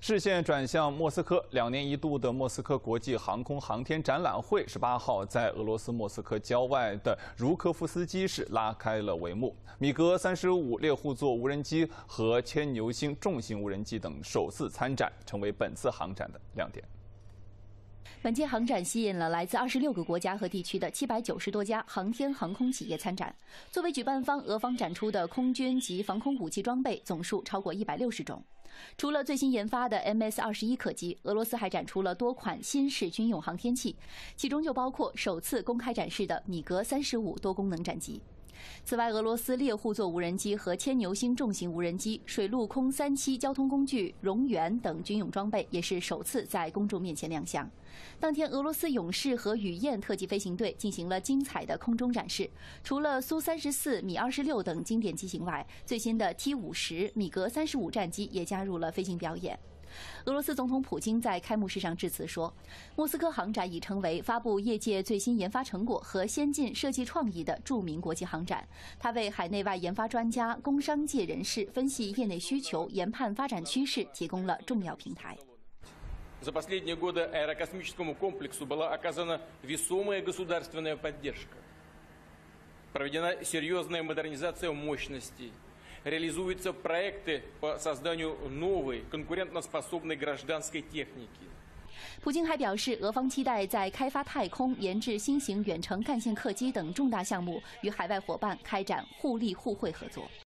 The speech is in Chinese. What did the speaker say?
视线转向莫斯科，两年一度的莫斯科国际航空航天展览会十八号在俄罗斯莫斯科郊外的茹科夫斯基市拉开了帷幕。米格三十五猎户座无人机和牵牛星重型无人机等首次参展，成为本次航展的亮点。本届航展吸引了来自二十六个国家和地区的七百九十多家航天航空企业参展。作为举办方，俄方展出的空军及防空武器装备总数超过一百六十种。除了最新研发的 MS 二十一客机，俄罗斯还展出了多款新式军用航天器，其中就包括首次公开展示的米格三十五多功能战机。此外，俄罗斯猎户座无人机和牵牛星重型无人机、水陆空三栖交通工具“荣源”等军用装备也是首次在公众面前亮相。当天，俄罗斯勇士和雨燕特技飞行队进行了精彩的空中展示。除了苏三十四、米二十六等经典机型外，最新的 T 五十、米格三十五战机也加入了飞行表演。俄罗斯总统普京在开幕式上致辞说：“莫斯科航展已成为发布业界最新研发成果和先进设计创意的着名国际航展。它为海内外研发专家、工商界人士分析业内需求、研判发展趋势提供了重要平台。” За последние годы аэрокосмическому комплексу была оказана весомая государственная поддержка. Проведена серьезная модернизация мощностей. реализуются проекты по созданию новой конкурентоспособной гражданской техники. 普京还表示，俄方期待在开发太空、研制新型远程干线客机等重大项目与海外伙伴开展互利互惠合作。